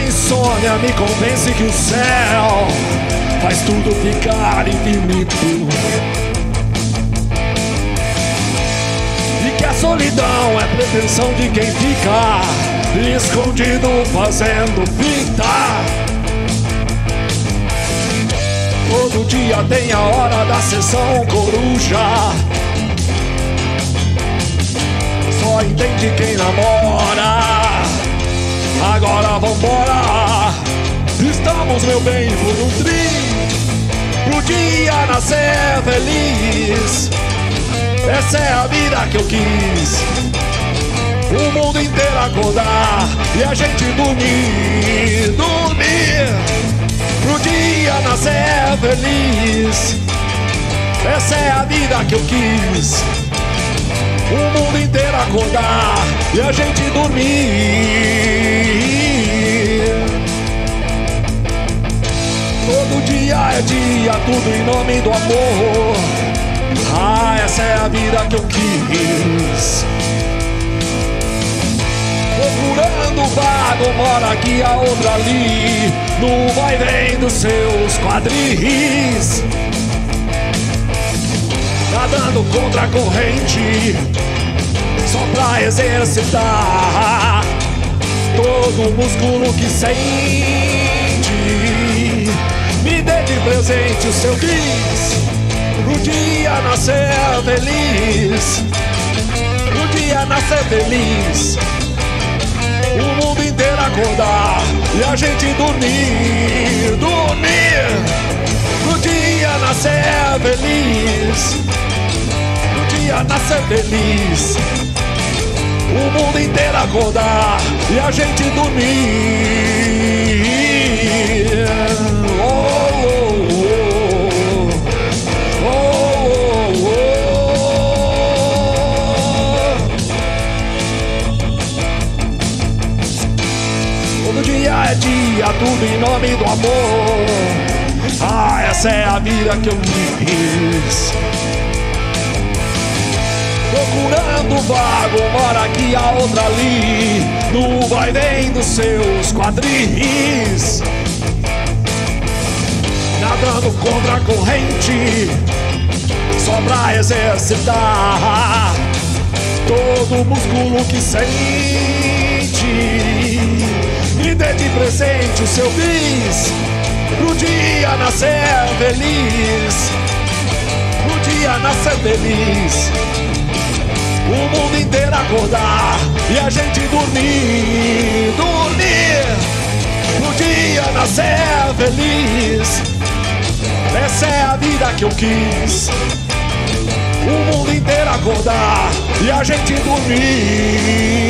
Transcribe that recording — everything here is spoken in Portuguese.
insônia me convence que o céu faz tudo ficar infinito. E que a solidão é pretensão de quem fica escondido fazendo pintar. Todo dia tem a hora da sessão coruja. Só entende quem namora. Agora vambora. Meu bem, um tri. Pro dia nascer feliz. Essa é a vida que eu quis. O mundo inteiro acordar e a gente dormir, dormir pro dia nascer feliz. Essa é a vida que eu quis. O mundo inteiro acordar e a gente dormir. Todo dia é dia, tudo em nome do amor. Ah, essa é a vida que eu quis. Procurando vago, mora aqui, a outra ali No vai vem dos seus quadris Nadando contra a corrente Só pra exercitar Todo músculo que sente Me dê de presente o seu bis Pro dia nascer feliz Pro dia nascer feliz o mundo inteiro acordar e a gente dormir, dormir. No dia nascer feliz, no dia nascer feliz. O mundo inteiro acordar e a gente dormir. Dia é dia, tudo em nome do amor. Ah, essa é a vida que eu quis. Procurando vago, mora aqui, a outra ali. No vai vem dos seus quadris. Nadando contra a corrente, só pra exercitar todo músculo que sente. Dê de presente o seu bis Pro dia nascer feliz. Pro dia nascer feliz. O mundo inteiro acordar E a gente dormir. Dormir. Pro dia nascer feliz. Essa é a vida que eu quis. O mundo inteiro acordar e a gente dormir.